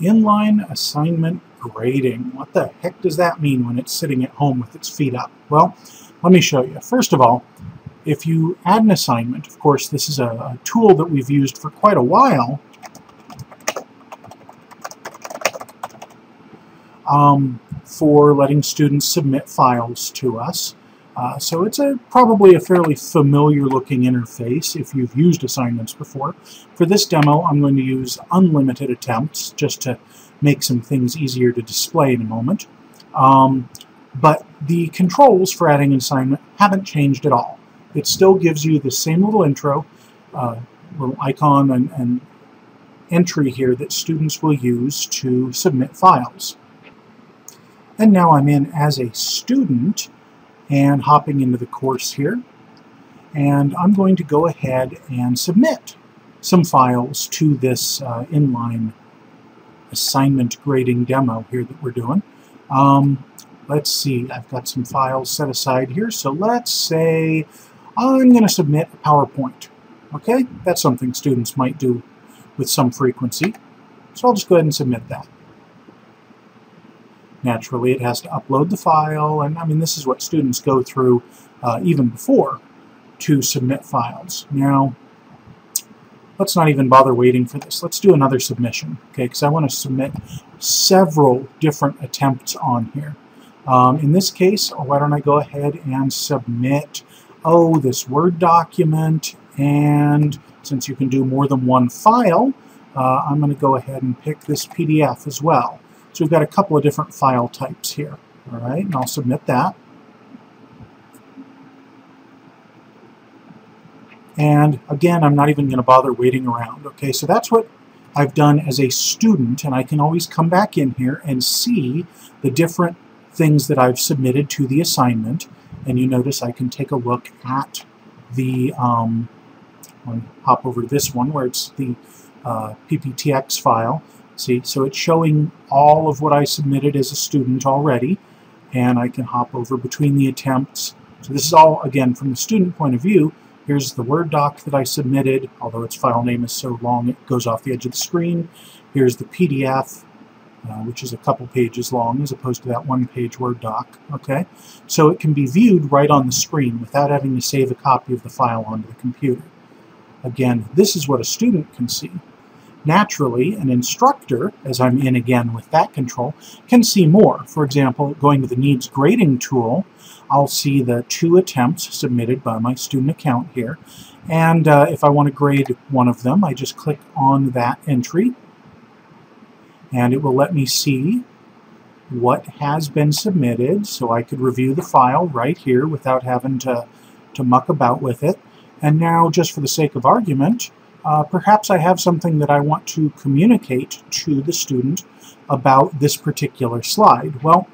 Inline assignment grading. What the heck does that mean when it's sitting at home with its feet up? Well, let me show you. First of all, if you add an assignment, of course this is a, a tool that we've used for quite a while, um, for letting students submit files to us. Uh, so it's a probably a fairly familiar looking interface if you've used assignments before. For this demo I'm going to use unlimited attempts just to make some things easier to display in a moment. Um, but the controls for adding an assignment haven't changed at all. It still gives you the same little intro, uh, little icon and, and entry here that students will use to submit files. And now I'm in as a student and hopping into the course here. And I'm going to go ahead and submit some files to this uh, inline assignment grading demo here that we're doing. Um, let's see, I've got some files set aside here. So let's say I'm going to submit a PowerPoint. Okay, that's something students might do with some frequency. So I'll just go ahead and submit that. Naturally, it has to upload the file, and I mean, this is what students go through uh, even before to submit files. Now, let's not even bother waiting for this. Let's do another submission, okay, because I want to submit several different attempts on here. Um, in this case, why don't I go ahead and submit, oh, this Word document, and since you can do more than one file, uh, I'm going to go ahead and pick this PDF as well. So we've got a couple of different file types here. All right, and I'll submit that. And again, I'm not even going to bother waiting around. Okay, so that's what I've done as a student, and I can always come back in here and see the different things that I've submitted to the assignment. And you notice I can take a look at the, um, I'll hop over to this one where it's the uh, PPTX file. See, so it's showing all of what I submitted as a student already, and I can hop over between the attempts. So this is all, again, from the student point of view. Here's the Word doc that I submitted, although its file name is so long it goes off the edge of the screen. Here's the PDF, uh, which is a couple pages long as opposed to that one-page Word doc. Okay, So it can be viewed right on the screen without having to save a copy of the file onto the computer. Again, this is what a student can see. Naturally, an instructor, as I'm in again with that control, can see more. For example, going to the Needs Grading tool, I'll see the two attempts submitted by my student account here. And uh, if I want to grade one of them, I just click on that entry, and it will let me see what has been submitted, so I could review the file right here without having to, to muck about with it. And now, just for the sake of argument, uh, perhaps I have something that I want to communicate to the student about this particular slide. Well,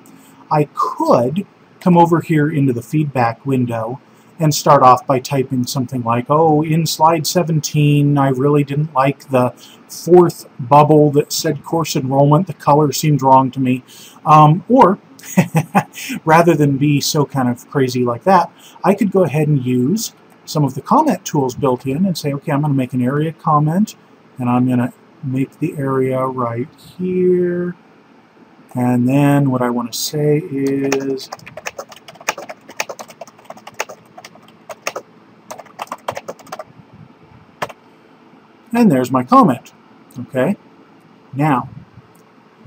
I could come over here into the feedback window and start off by typing something like, oh, in slide 17, I really didn't like the fourth bubble that said course enrollment. The color seemed wrong to me. Um, or, rather than be so kind of crazy like that, I could go ahead and use some of the comment tools built in and say, okay, I'm going to make an area comment, and I'm going to make the area right here. And then what I want to say is and there's my comment. Okay, now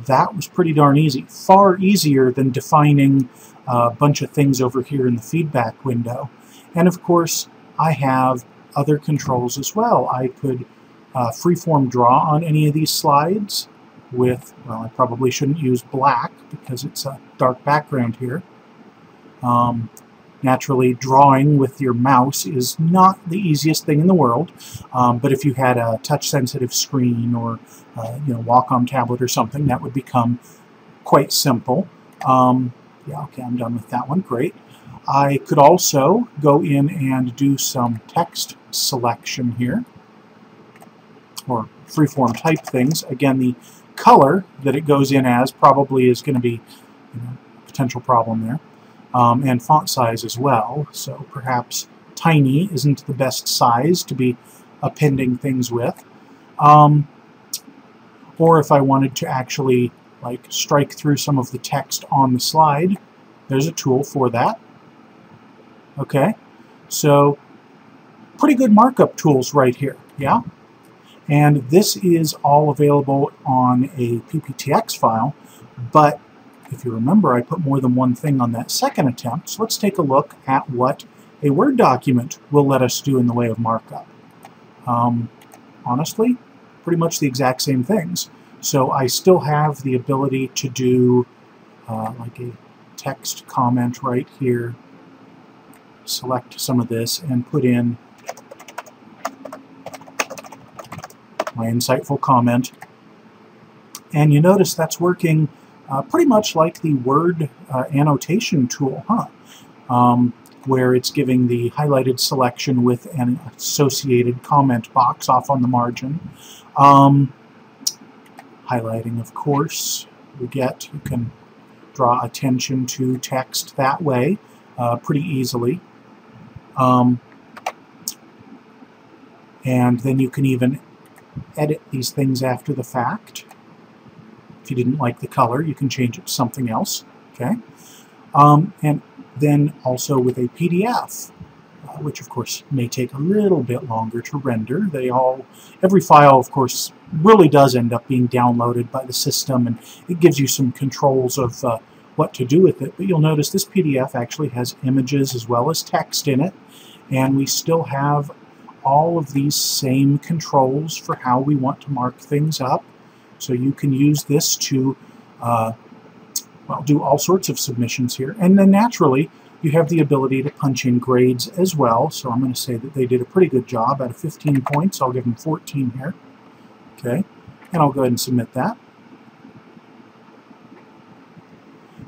that was pretty darn easy. Far easier than defining a bunch of things over here in the feedback window. And of course, I have other controls as well. I could uh, freeform draw on any of these slides with, well, I probably shouldn't use black because it's a dark background here. Um, naturally, drawing with your mouse is not the easiest thing in the world, um, but if you had a touch-sensitive screen or uh, you know, Wacom tablet or something, that would become quite simple. Um, yeah, okay, I'm done with that one. Great. I could also go in and do some text selection here, or freeform type things. Again, the color that it goes in as probably is going to be you know, a potential problem there. Um, and font size as well, so perhaps tiny isn't the best size to be appending things with. Um, or if I wanted to actually like strike through some of the text on the slide, there's a tool for that. Okay, so pretty good markup tools right here, yeah? And this is all available on a PPTX file, but if you remember, I put more than one thing on that second attempt, so let's take a look at what a Word document will let us do in the way of markup. Um, honestly, pretty much the exact same things. So I still have the ability to do uh, like a text comment right here, select some of this, and put in my insightful comment. And you notice that's working uh, pretty much like the Word uh, annotation tool, huh? Um, where it's giving the highlighted selection with an associated comment box off on the margin. Um, highlighting, of course, you get, you can draw attention to text that way uh, pretty easily. Um, and then you can even edit these things after the fact. If you didn't like the color, you can change it to something else. Okay, um, And then also with a PDF, uh, which of course may take a little bit longer to render. They all, every file of course really does end up being downloaded by the system and it gives you some controls of uh, what to do with it. But you'll notice this PDF actually has images as well as text in it and we still have all of these same controls for how we want to mark things up. So you can use this to uh, well, do all sorts of submissions here. And then naturally, you have the ability to punch in grades as well. So I'm going to say that they did a pretty good job. Out of 15 points, I'll give them 14 here. Okay, and I'll go ahead and submit that.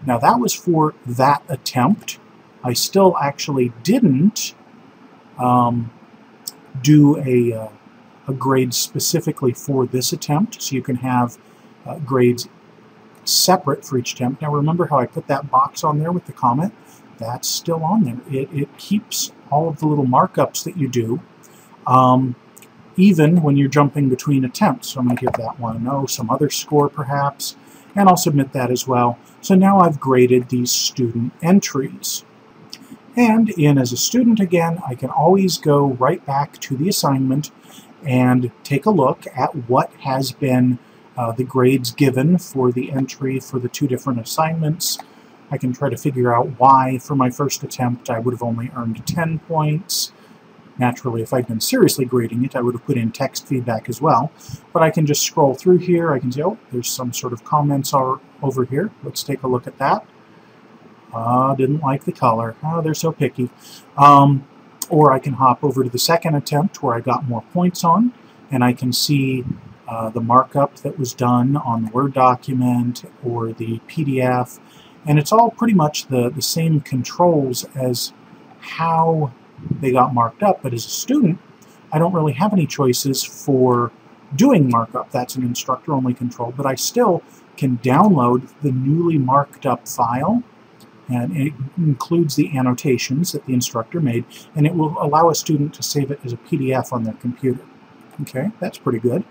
Now that was for that attempt. I still actually didn't um, do a, uh, a grade specifically for this attempt, so you can have uh, grades separate for each attempt. Now remember how I put that box on there with the comment? That's still on there. It, it keeps all of the little markups that you do, um, even when you're jumping between attempts. So I'm going to give that one a no, some other score perhaps, and I'll submit that as well. So now I've graded these student entries. And in as a student again, I can always go right back to the assignment and take a look at what has been uh, the grades given for the entry for the two different assignments. I can try to figure out why for my first attempt I would have only earned 10 points. Naturally, if I'd been seriously grading it, I would have put in text feedback as well. But I can just scroll through here. I can say, oh, there's some sort of comments are over here. Let's take a look at that. Ah, uh, didn't like the color. Oh, they're so picky. Um, or I can hop over to the second attempt where I got more points on, and I can see uh, the markup that was done on the Word document or the PDF, and it's all pretty much the, the same controls as how they got marked up, but as a student, I don't really have any choices for doing markup. That's an instructor-only control, but I still can download the newly marked up file and it includes the annotations that the instructor made, and it will allow a student to save it as a PDF on their computer. Okay, that's pretty good.